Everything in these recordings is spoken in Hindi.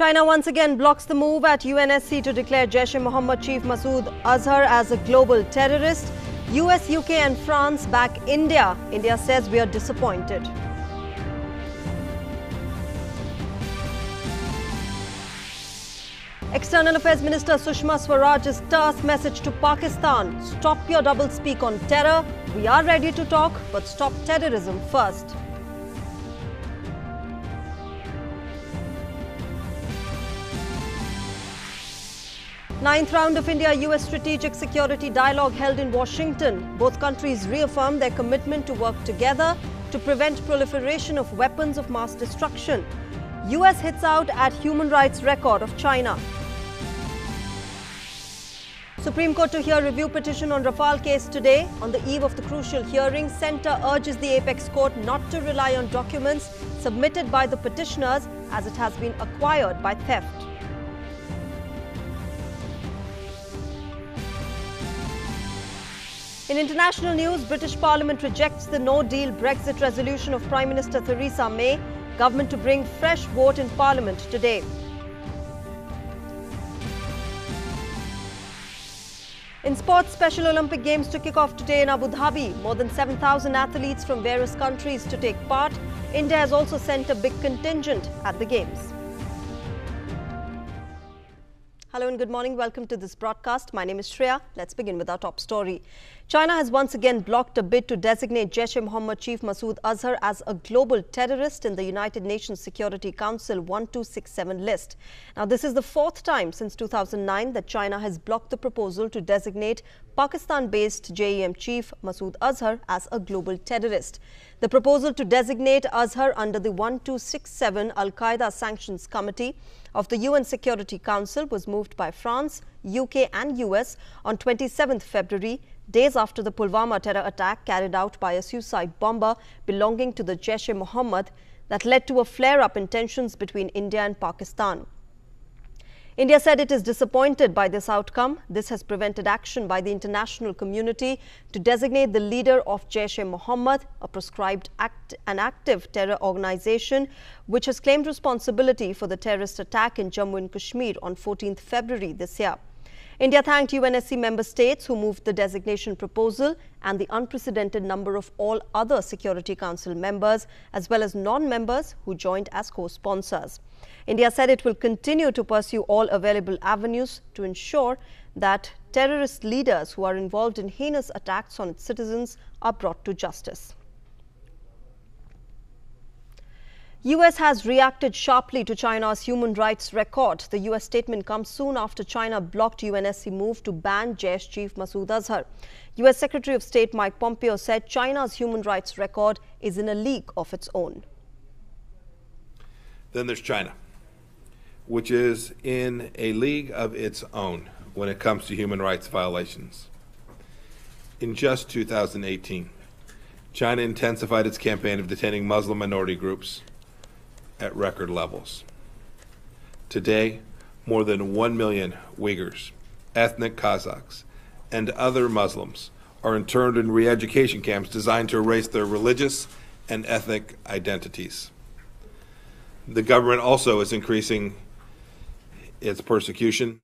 China once again blocks the move at UNSC to declare Jaish-e-Mohammed chief Masood Azhar as a global terrorist. US, UK and France back India. India says we are disappointed. External Affairs Minister Sushma Swaraj's terse message to Pakistan stop your double speak on terror. We are ready to talk, but stop terrorism first. Ninth round of India-US strategic security dialogue held in Washington. Both countries reaffirmed their commitment to work together to prevent proliferation of weapons of mass destruction. US hits out at human rights record of China. Supreme Court to hear review petition on Rafale case today. On the eve of the crucial hearing, Centre urges the Apex Court not to rely on documents submitted by the petitioners as it has been acquired by theft. In international news, British Parliament rejects the no-deal Brexit resolution of Prime Minister Theresa May. Government to bring fresh vote in Parliament today. In sports, Special Olympic Games to kick off today in Abu Dhabi. More than 7,000 athletes from various countries to take part. India has also sent a big contingent at the Games. Hello and good morning. Welcome to this broadcast. My name is Shreya. Let's begin with our top story. China has once again blocked a bid to designate Jaish-e-Mohammed chief Masood Azhar as a global terrorist in the United Nations Security Council 1267 list. Now, this is the fourth time since 2009 that China has blocked the proposal to designate Pakistan-based JEM chief Masood Azhar as a global terrorist. The proposal to designate Azhar under the 1267 Al-Qaeda Sanctions Committee of the UN Security Council was moved by France, UK and US on 27 February, days after the Pulwama terror attack carried out by a suicide bomber belonging to the Jaish-e-Mohammed that led to a flare-up in tensions between India and Pakistan. India said it is disappointed by this outcome. This has prevented action by the international community to designate the leader of Jaish-e-Mohammed, a proscribed act, an active terror organization which has claimed responsibility for the terrorist attack in Jammu and Kashmir on 14th February this year. India thanked UNSC member states who moved the designation proposal and the unprecedented number of all other Security Council members as well as non-members who joined as co-sponsors. India said it will continue to pursue all available avenues to ensure that terrorist leaders who are involved in heinous attacks on its citizens are brought to justice. US has reacted sharply to China's human rights record. The US statement comes soon after China blocked UNSC move to ban Jaish chief Masood Azhar. US Secretary of State Mike Pompeo said China's human rights record is in a league of its own. Then there's China, which is in a league of its own when it comes to human rights violations. In just 2018, China intensified its campaign of detaining Muslim minority groups at record levels. Today, more than 1 million Uyghurs, ethnic Kazakhs, and other Muslims are interned in re education camps designed to erase their religious and ethnic identities. The government also is increasing its persecution.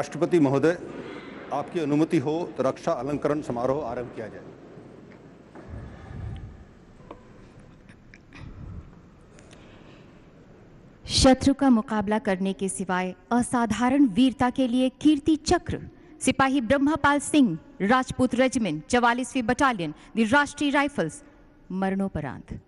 राष्ट्रपति महोदय, आपकी अनुमति हो तो रक्षा अलंकरण समारोह आरंभ किया जाए। शत्रु का मुकाबला करने के सिवाय असाधारण वीरता के लिए कीर्ति चक्र। सिपाही ब्रह्मपाल सिंह, राजपूत रेजिमेंट, चवालीसवीं बटालियन, द राष्ट्रीय राइफल्स, मरणोपरांत।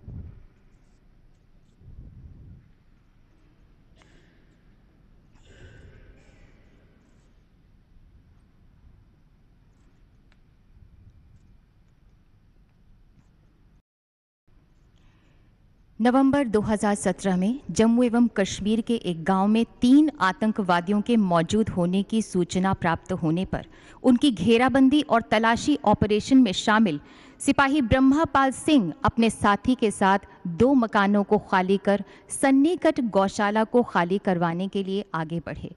नवंबर 2017 में जम्मू एवं कश्मीर के एक गाँव में तीन आतंकवादियों के मौजूद होने की सूचना प्राप्त होने पर उनकी घेराबंदी और तलाशी ऑपरेशन में शामिल सिपाही ब्रह्मापाल सिंह अपने साथी के साथ दो मकानों को खाली कर सन्नीकट गौशाला को खाली करवाने के लिए आगे बढ़े।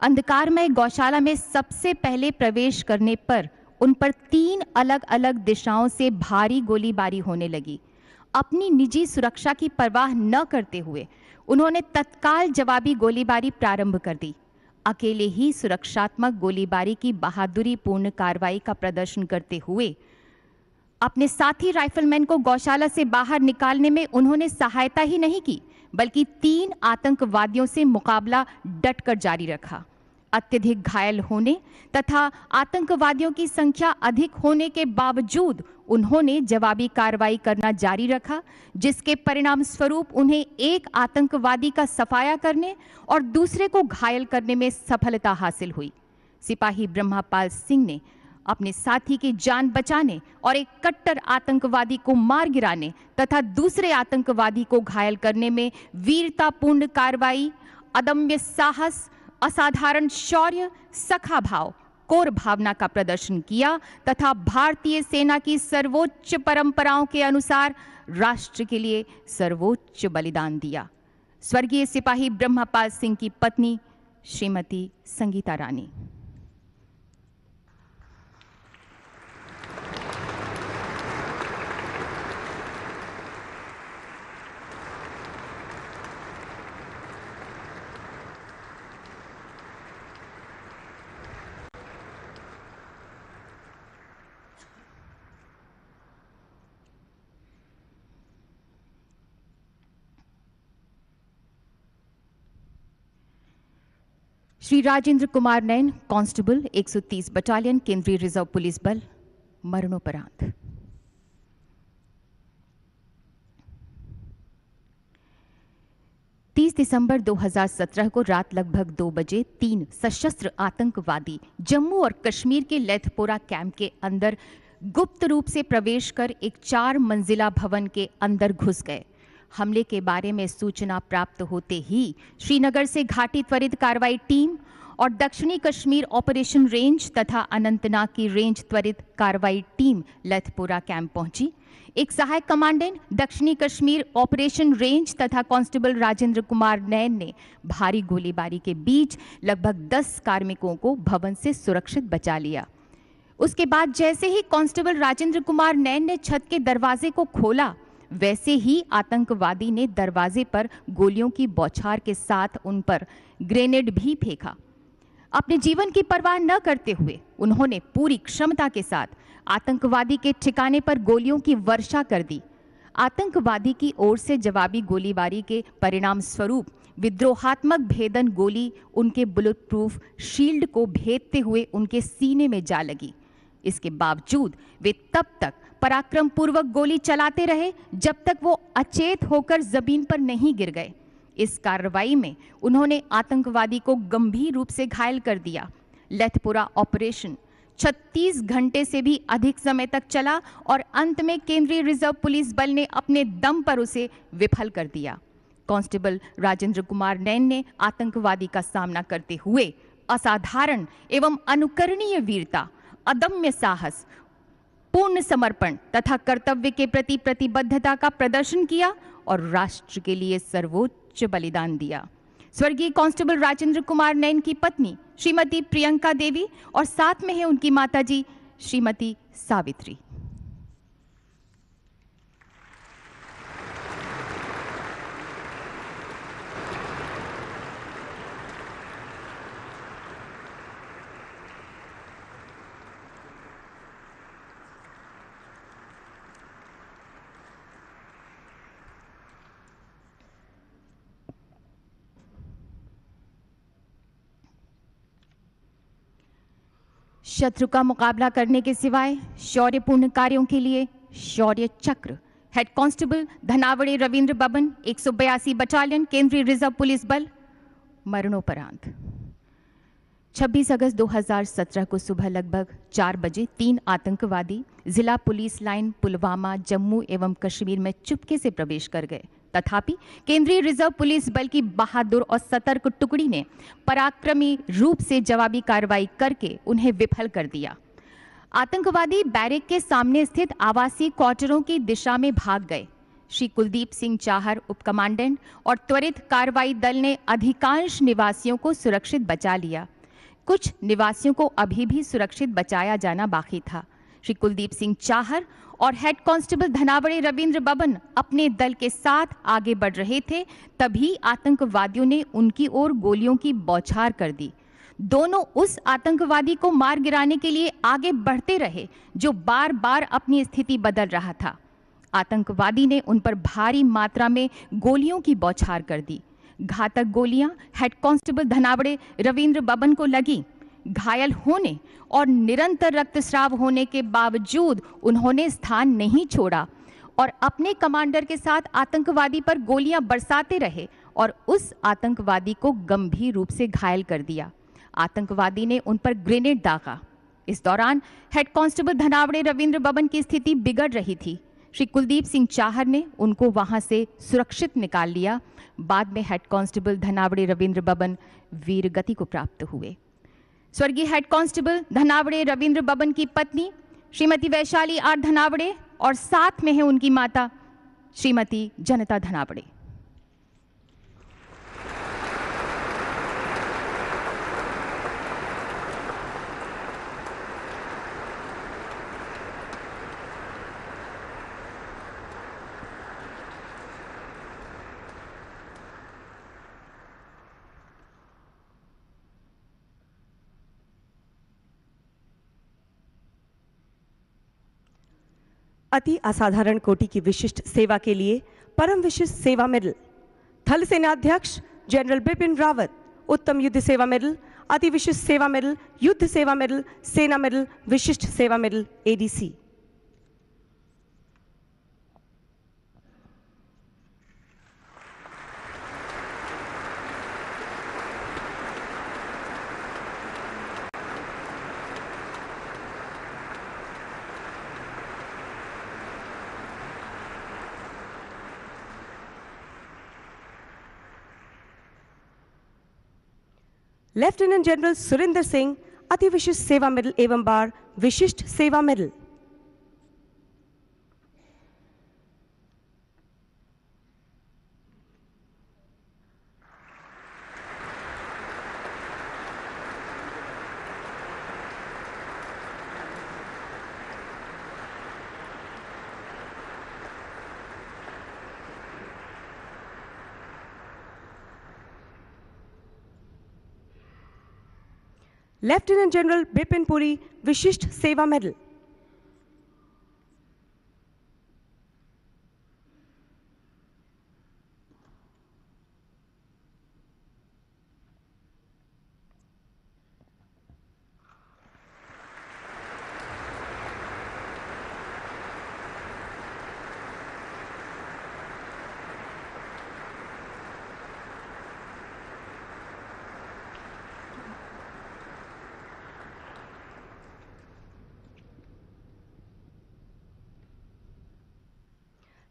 अंधकारमय गौशाला में सबसे पहले प्रवेश करने पर उन पर तीन अलग अलग दिशाओं से भारी गोलीबारी होने लगी। अपनी निजी सुरक्षा की परवाह न करते हुए उन्होंने तत्काल जवाबी गोलीबारी प्रारंभ कर दी। अकेले ही सुरक्षात्मक गोलीबारी की बहादुरी पूर्ण कार्रवाई का प्रदर्शन करते हुए अपने साथी राइफलमैन को गौशाला से बाहर निकालने में उन्होंने सहायता ही नहीं की, बल्कि तीन आतंकवादियों से मुकाबला डटकर जारी रखा। अत्यधिक घायल होने तथा आतंकवादियों की संख्या अधिक होने के बावजूद उन्होंने जवाबी कार्रवाई करना जारी रखा, जिसके परिणाम स्वरूप उन्हें एक आतंकवादी का सफाया करने और दूसरे को घायल करने में सफलता हासिल हुई। सिपाही ब्रह्मापाल सिंह ने अपने साथी की जान बचाने और एक कट्टर आतंकवादी को मार गिराने तथा दूसरे आतंकवादी को घायल करने में वीरतापूर्ण कार्रवाई, अदम्य साहस असाधारण शौर्य, सखा भाव, कोर भावना का प्रदर्शन किया तथा भारतीय सेना की सर्वोच्च परंपराओं के अनुसार राष्ट्र के लिए सर्वोच्च बलिदान दिया। स्वर्गीय सिपाही ब्रह्मपाल सिंह की पत्नी, श्रीमती संगीता रानी। श्री राजेंद्र कुमार नैन कांस्टेबल 130 बटालियन, केंद्रीय रिज़र्व पुलिस बल, मरणोपरांत। तीस दिसंबर 2017 को रात लगभग दो बजे तीन सशस्त्र आतंकवादी जम्मू और कश्मीर के लेथपोरा कैंप के अंदर गुप्त रूप से प्रवेश कर एक चार मंजिला भवन के अंदर घुस गए। हमले के बारे में सूचना प्राप्त होते ही श्रीनगर से घाटी त्वरित कार्रवाई टीम और दक्षिणी कश्मीर ऑपरेशन रेंज तथा अनंतनाग की रेंज त्वरित कार्रवाई टीम लथपुरा कैंप पहुँची। एक सहायक कमांडेंट दक्षिणी कश्मीर ऑपरेशन रेंज तथा कांस्टेबल राजेंद्र कुमार नैन ने भारी गोलीबारी के बीच लगभग 10 कार्मिकों को भवन से सुरक्षित बचा लिया। उसके बाद जैसे ही कांस्टेबल राजेंद्र कुमार नैन ने छत के दरवाजे को खोला वैसे ही आतंकवादी ने दरवाजे पर गोलियों की बौछार के साथ उन पर ग्रेनेड भी फेंका। अपने जीवन की परवाह न करते हुए उन्होंने पूरी क्षमता के साथ आतंकवादी के ठिकाने पर गोलियों की वर्षा कर दी। आतंकवादी की ओर से जवाबी गोलीबारी के परिणाम स्वरूप विद्रोहात्मक भेदन गोली उनके बुलेट प्रूफ शील्ड को भेदते हुए उनके सीने में जा लगी। इसके बावजूद वे तब तक पराक्रम पूर्वक गोली चलाते रहे, जब तक वो अचेत होकर ज़मीन पर नहीं गिर गए। इस कार्रवाई में उन्होंने आतंकवादी को गंभीर रूप से घायल कर दिया। लेथपुरा ऑपरेशन 36 घंटे से भी अधिक समय तक चला और अंत में केंद्रीय रिज़र्व पुलिस बल ने अपने दम पर उसे विफल कर दिया। कांस्टेबल राजेंद्र कुमार नैन ने आतंकवादी का सामना करते हुए असाधारण एवं अनुकरणीय वीरता, अदम्य साहस पूर्ण समर्पण तथा कर्तव्य के प्रति प्रतिबद्धता का प्रदर्शन किया और राष्ट्र के लिए सर्वोच्च बलिदान दिया। स्वर्गीय कांस्टेबल राजेंद्र कुमार नैन की पत्नी श्रीमती प्रियंका देवी और साथ में है उनकी माताजी श्रीमती सावित्री। शत्रु का मुकाबला करने के सिवाय शौर्यपूर्ण कार्यों के लिए शौर्य चक्र। हेड कांस्टेबल धनावड़े रविंद्र बबन, एक सौ बयासी बटालियन केंद्रीय रिज़र्व पुलिस बल, मरणोपरांत। 26 अगस्त 2017 को सुबह लगभग चार बजे तीन आतंकवादी जिला पुलिस लाइन पुलवामा, जम्मू एवं कश्मीर में चुपके से प्रवेश कर गए। तथापि, केंद्रीय रिज़र्व पुलिस बल की बहादुर और सतर्क टुकड़ी ने पराक्रमी रूप से जवाबी कार्रवाई करके उन्हें विफल कर दिया। आतंकवादी बैरेक के सामने स्थित आवासीय क्वार्टरों की दिशा में भाग गए। श्री कुलदीप सिंह चाहर उप कमांडेंट और त्वरित कार्रवाई दल ने अधिकांश निवासियों को सुरक्षित बचा लिया। कुछ निवासियों को अभी भी सुरक्षित बचाया जाना बाकी था। श्री कुलदीप सिंह चाहर और हेड कांस्टेबल धनावड़े रविंद्र बबन अपने दल के साथ आगे बढ़ रहे थे, तभी आतंकवादियों ने उनकी ओर गोलियों की बौछार कर दी। दोनों उस आतंकवादी को मार गिराने के लिए आगे बढ़ते रहे, जो बार बार अपनी स्थिति बदल रहा था। आतंकवादी ने उन पर भारी मात्रा में गोलियों की बौछार कर दी। घातक गोलियाँ हेड कांस्टेबल धनावड़े रविंद्र बबन को लगी। घायल होने और निरंतर रक्तस्राव होने के बावजूद उन्होंने स्थान नहीं छोड़ा और अपने कमांडर के साथ आतंकवादी पर गोलियाँ बरसाते रहे और उस आतंकवादी को गंभीर रूप से घायल कर दिया। आतंकवादी ने उन पर ग्रेनेड दागा। इस दौरान हेड कांस्टेबल धनावड़े रविंद्र बबन की स्थिति बिगड़ रही थी। श्री कुलदीप सिंह चाहर ने उनको वहाँ से सुरक्षित निकाल लिया। बाद में हेड कांस्टेबल धनावड़े रविंद्र बबन वीर गति को प्राप्त हुए। स्वर्गीय हेड कांस्टेबल धनावड़े रविंद्र बबन की पत्नी, श्रीमती वैशाली आर धनावड़े और साथ में है उनकी माता, श्रीमती जनता धनावड़े। अति असाधारण कोटि की विशिष्ट सेवा के लिए परम विशिष्ट सेवा मेडल। थल सेनाध्यक्ष जनरल बिपिन रावत, उत्तम युद्ध सेवा मेडल, अति विशिष्ट सेवा मेडल, युद्ध Seva medal, Sena medal, Vishisht Seva medal ADC lieutenant general Surendra Singh Ati Vishisht Seva medal एवं bar Vishisht Seva medal lieutenant general Bipin Puri Vishisht Seva medal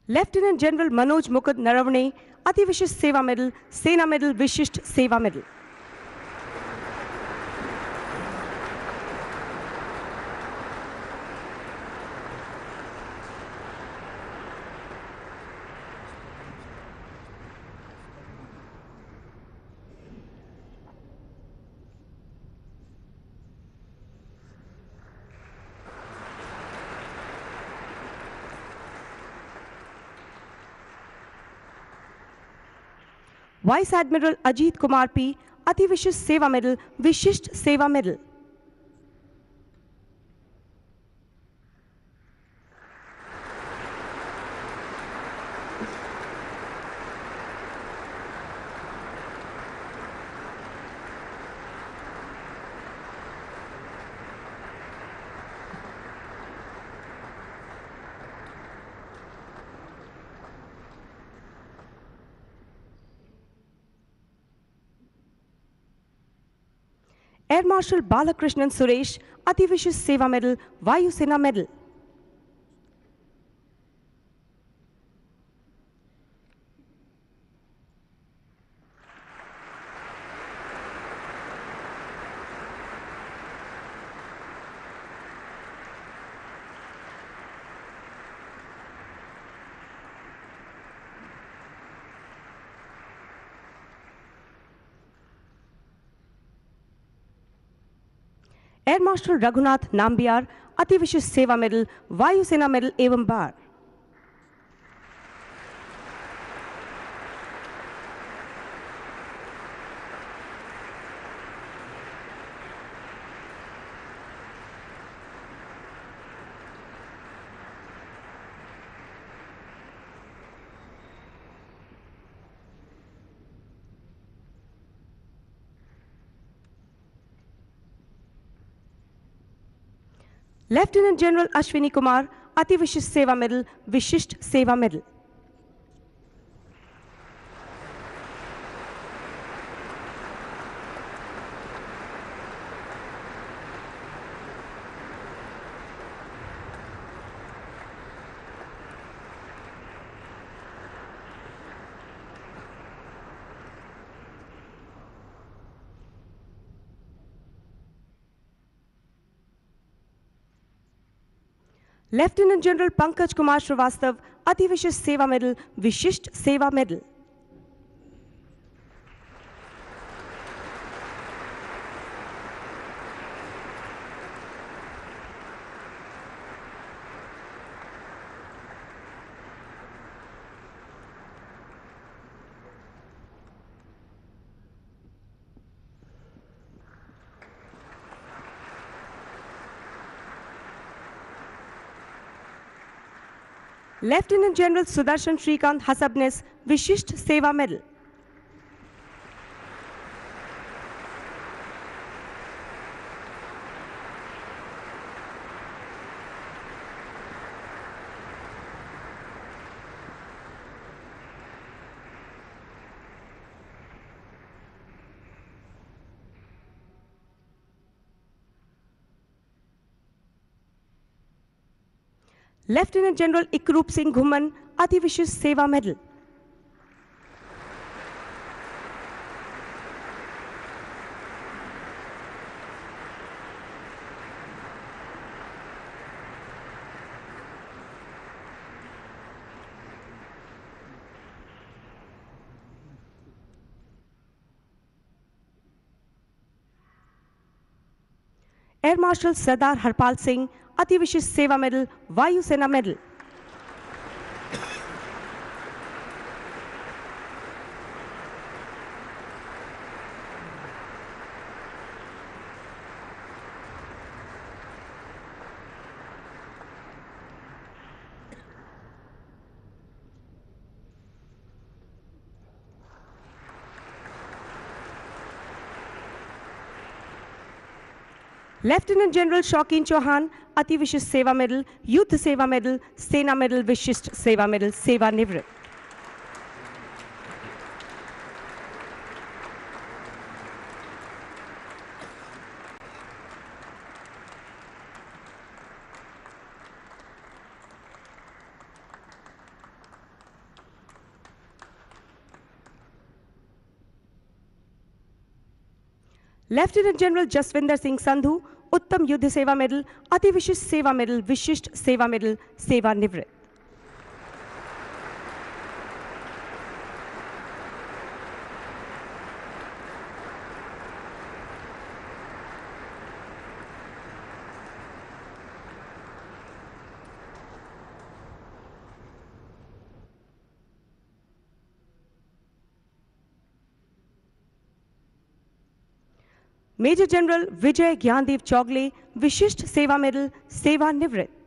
lieutenant general Manoj Mukund Naravane Ati Vishisht Seva medal Sena medal Vishisht Seva medal vice admiral Ajit Kumar P Ati Vishisht Seva medal Vishisht Seva medal air marshal Balakrishnan Suresh Ati Vishisht Seva medal Vayusena medal air marshal Raghunath Nambiar Ati Vishisht Seva medal Vayusena medal एवं bar lieutenant general Ashwini Kumar Ati Vishisht Seva medal Vishisht Seva medal lieutenant general Pankaj Kumar Srivastava Ati Vishisht Seva medal Vishisht Seva medal lieutenant general Sudarshan Shrikant Hasabnis Vishisht Seva medal lieutenant general Ikroop Singh Ghuman Ati Vishisht Seva medal air marshal Sardar Harpal Singh Ati Vishisht Seva medal Vayusena medal lieutenant general शौकीन चौहान अति विशिष्ट सेवा मेडल युद्ध Seva medal Sena medal Vishisht Seva medal सेवानिवृत्त लेफ्टिनेंट जनरल जसविंदर सिंह संधू उत्तम युद्ध सेवा मेडल अति विशिष्ट सेवा मेडल विशिष्ट सेवा मेडल सेवानिवृत्त major general Vijay Gyandev Chougale Vishisht Seva medal सेवानिवृत्त।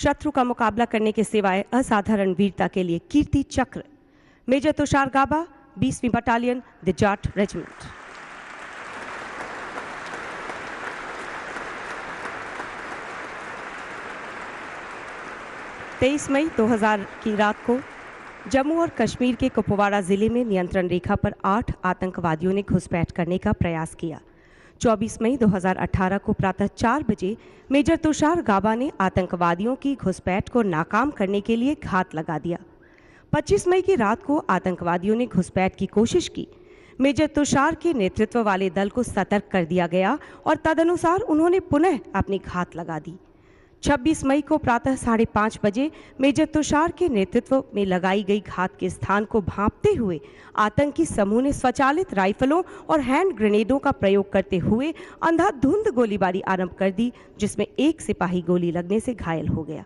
शत्रु का मुकाबला करने के सिवाय असाधारण वीरता के लिए कीर्ति चक्र। मेजर तुषार गाबा, बीसवीं बटालियन, द जाट रेजिमेंट। तेईस मई 2000 की रात को जम्मू और कश्मीर के कुपवाड़ा ज़िले में नियंत्रण रेखा पर आठ आतंकवादियों ने घुसपैठ करने का प्रयास किया। 24 मई 2018 को प्रातः चार बजे मेजर तुषार गाबा ने आतंकवादियों की घुसपैठ को नाकाम करने के लिए घात लगा दिया। 25 मई की रात को आतंकवादियों ने घुसपैठ की कोशिश की। मेजर तुषार के नेतृत्व वाले दल को सतर्क कर दिया गया और तदनुसार उन्होंने पुनः अपनी घात लगा दी। 26 मई को प्रातः साढ़े पाँच बजे मेजर तुषार के नेतृत्व में लगाई गई घात के स्थान को भांपते हुए आतंकी समूह ने स्वचालित राइफलों और हैंड ग्रेनेडों का प्रयोग करते हुए अंधाधुंध गोलीबारी आरंभ कर दी, जिसमें एक सिपाही गोली लगने से घायल हो गया।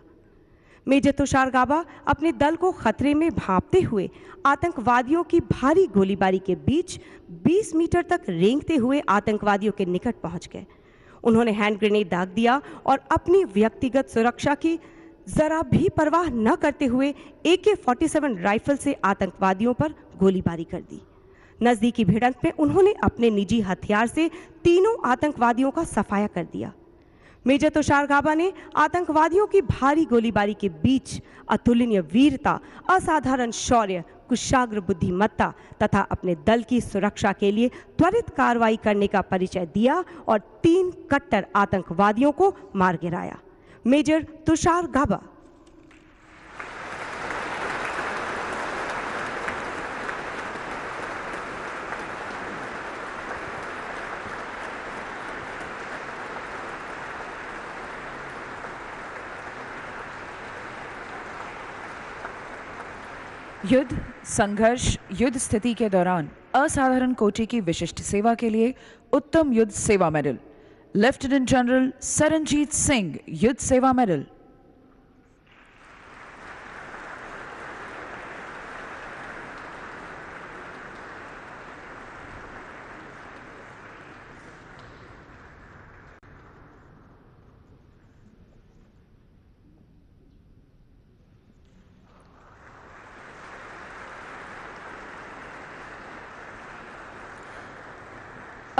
मेजर तुषार गाबा अपने दल को खतरे में भांपते हुए आतंकवादियों की भारी गोलीबारी के बीच 20 मीटर तक रेंगते हुए आतंकवादियों के निकट पहुँच गए। उन्होंने हैंड ग्रेनेड दाग दिया और अपनी व्यक्तिगत सुरक्षा की। जरा भी परवाह न करते हुए ए के फोर्टी राइफल से आतंकवादियों पर गोलीबारी कर दी। नजदीकी भिड़ंत में उन्होंने अपने निजी हथियार से तीनों आतंकवादियों का सफाया कर दिया। मेजर तुषार गाबा ने आतंकवादियों की भारी गोलीबारी के बीच अतुलनीय वीरता, असाधारण शौर्य कुशाग्र बुद्धिमत्ता तथा अपने दल की सुरक्षा के लिए त्वरित कार्रवाई करने का परिचय दिया और तीन कट्टर आतंकवादियों को मार गिराया। मेजर तुषार गाबा युद्ध, संघर्ष, युद्ध स्थिति के दौरान असाधारण कोटि की विशिष्ट सेवा के लिए Uttam Yuddh Seva medal. Lieutenant general Saranjeet Singh Yuddh Seva medal.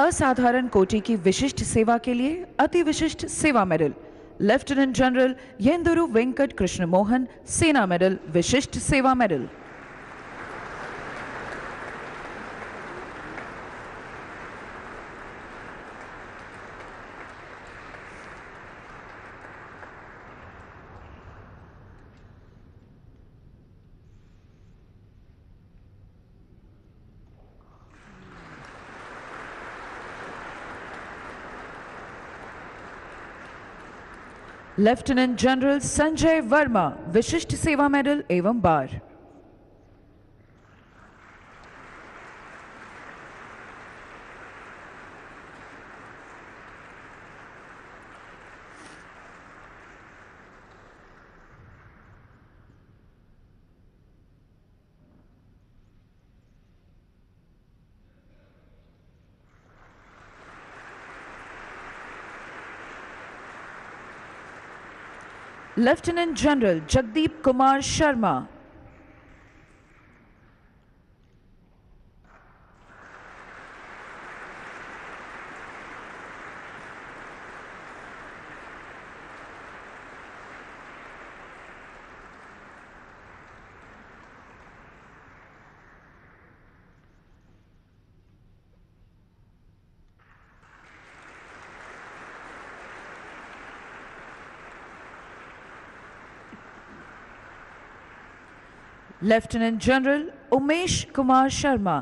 असाधारण कोटि की विशिष्ट सेवा के लिए Ati Vishisht Seva medal, lieutenant general Yenduru Venkat Krishna Mohan Sena medal, Vishisht Seva medal. Lieutenant general Sanjay Verma Vishisht Seva medal एवं bar lieutenant general Jagdeep Kumar Sharma lieutenant general Umesh Kumar Sharma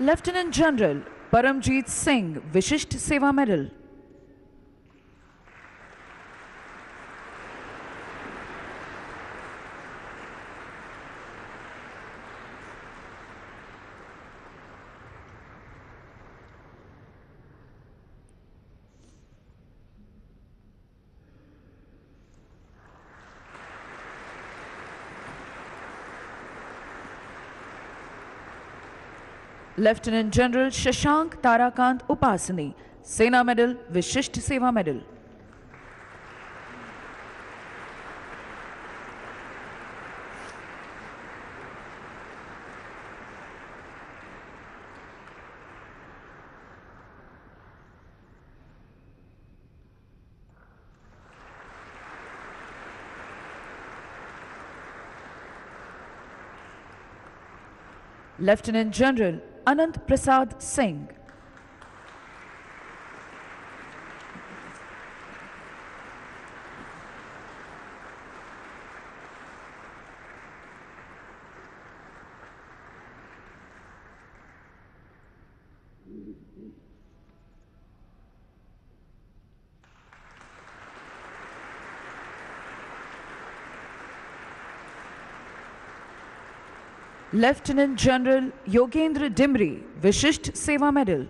lieutenant general Paramjit Singh Vishisht Seva medal Lieutenant General Shashank Tarakant Upasani, Sena Medal, Vishisht Seva Medal. Lieutenant General Anant Prasad Singh lieutenant general Yogendra Dimri Vishisht Seva medal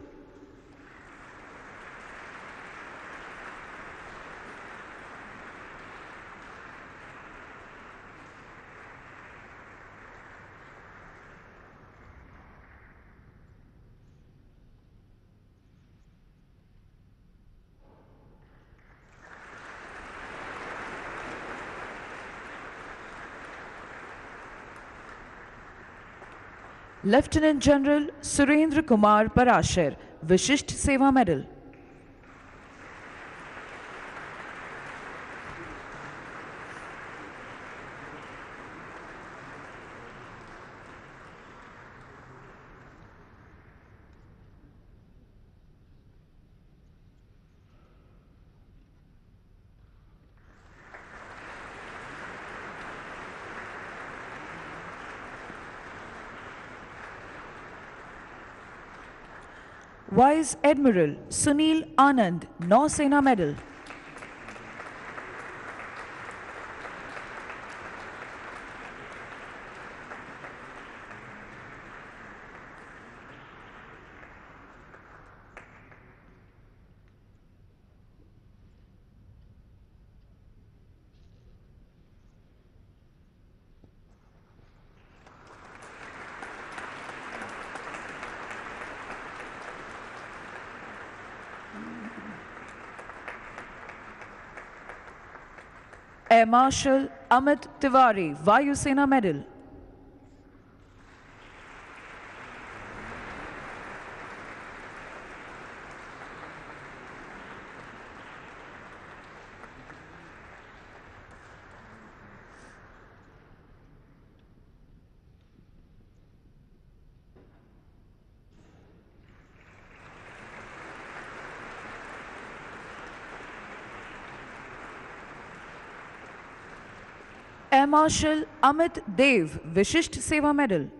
lieutenant general Surendra Kumar Parashar Vishisht Seva medal Vice Admiral Sunil Anand, Nausena Medal. Air Marshal Amit Tiwari, Vayu Sena Medal. Air Marshal Amit Dev, Vishisht Seva Medal.